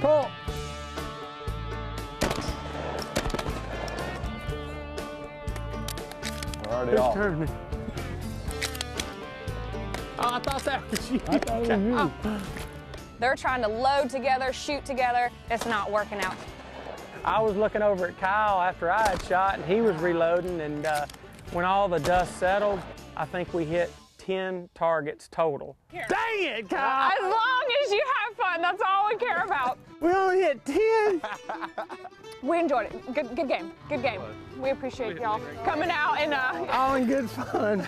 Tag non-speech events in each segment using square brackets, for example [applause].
Pull. We're already Whose off. turn? Oh, I thought that was you. I thought it was you. They're trying to load together, shoot together. It's not working out. I was looking over at Kyle after I had shot, and he was reloading. And uh, when all the dust settled, I think we hit 10 targets total. Dang it, Kyle! As We 10. [laughs] We enjoyed it. Good, good game. Good game. We appreciate y'all coming out and uh, [laughs] All in good fun.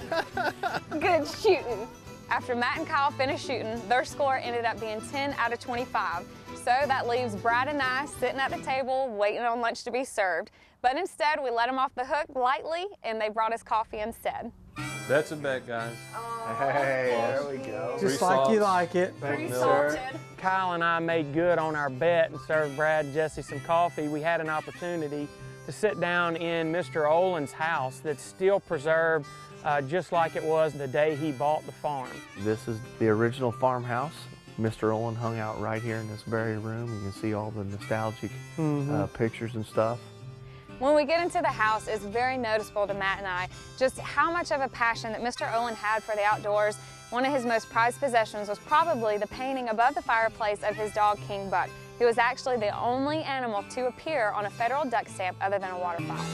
good shooting. After Matt and Kyle finished shooting, their score ended up being 10 out of 25. So that leaves Brad and I sitting at the table waiting on lunch to be served. But instead, we let them off the hook lightly and they brought us coffee instead. That's a bet, guys. Hey, there we go. Just Free like you like it. Pre-salted. Kyle and I made good on our bet and served Brad and Jesse some coffee. We had an opportunity to sit down in Mr. Olin's house that's still preserved uh, just like it was the day he bought the farm. This is the original farmhouse. Mr. Olin hung out right here in this very room. You can see all the nostalgic uh, pictures and stuff. When we get into the house, it's very noticeable to Matt and I just how much of a passion that Mr. Olin had for the outdoors. One of his most prized possessions was probably the painting above the fireplace of his dog, King Buck, who was actually the only animal to appear on a federal duck stamp other than a waterfowl.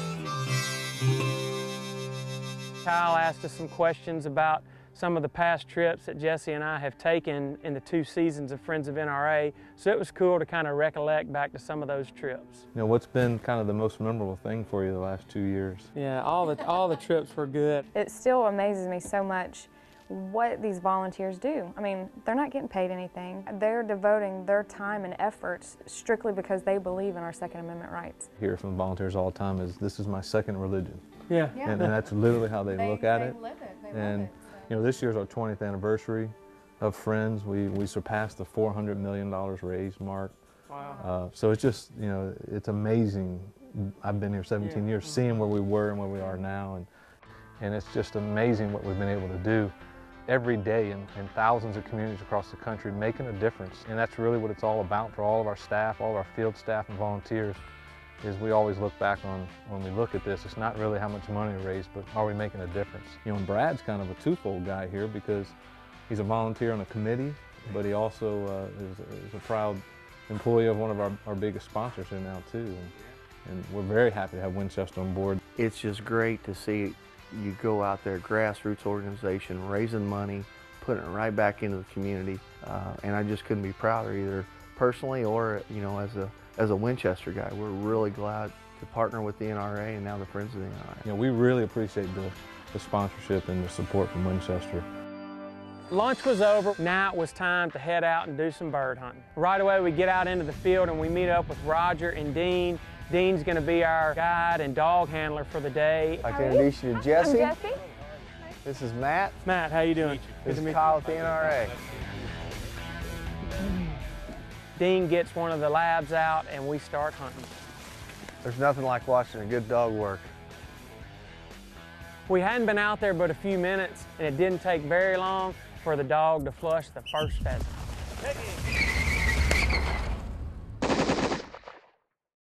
Kyle asked us some questions about some of the past trips that Jesse and I have taken in the two seasons of Friends of NRA, so it was cool to kind of recollect back to some of those trips. You know, what's been kind of the most memorable thing for you the last two years? Yeah, all the all the trips were good. It still amazes me so much what these volunteers do. I mean, they're not getting paid anything. They're devoting their time and efforts strictly because they believe in our Second Amendment rights. Hear from volunteers all the time is this is my second religion. Yeah. And, and that's literally how they, look at it. live it. They And you know, this year's our 20th anniversary of Friends. We we surpassed the 400 million dollars raised mark. Wow. Uh, so it's just you know, it's amazing. I've been here 17 years, seeing where we were and where we are now, and and it's just amazing what we've been able to do every day in, in thousands of communities across the country, making a difference. And that's really what it's all about for all of our staff, all of our field staff and volunteers. Is we always look back on when we look at this. It's not really how much money we raise, but are we making a difference? You know, and Brad's kind of a twofold guy here because he's a volunteer on a committee, but he also uh, is, is a proud employee of one of our, our biggest sponsors here now too. And, and we're very happy to have Winchester on board. It's just great to see you go out there, grassroots organization, raising money, putting it right back into the community. Uh, and I just couldn't be prouder either personally or, you know, as a, as a Winchester guy. We're really glad to partner with the NRA and now the Friends of the NRA. You know, we really appreciate the, the sponsorship and the support from Winchester. Lunch was over. Now it was time to head out and do some bird hunting. Right away, we get out into the field and we meet up with Roger and Dean. Dean's going to be our guide and dog handler for the day. I'd like to introduce you to Jesse. I'm Jesse. This is Matt. Matt, how you doing? This is Kyle with the NRA. Dean gets one of the labs out and we start hunting. There's nothing like watching a good dog work. We hadn't been out there but a few minutes and it didn't take very long for the dog to flush the first pheasant.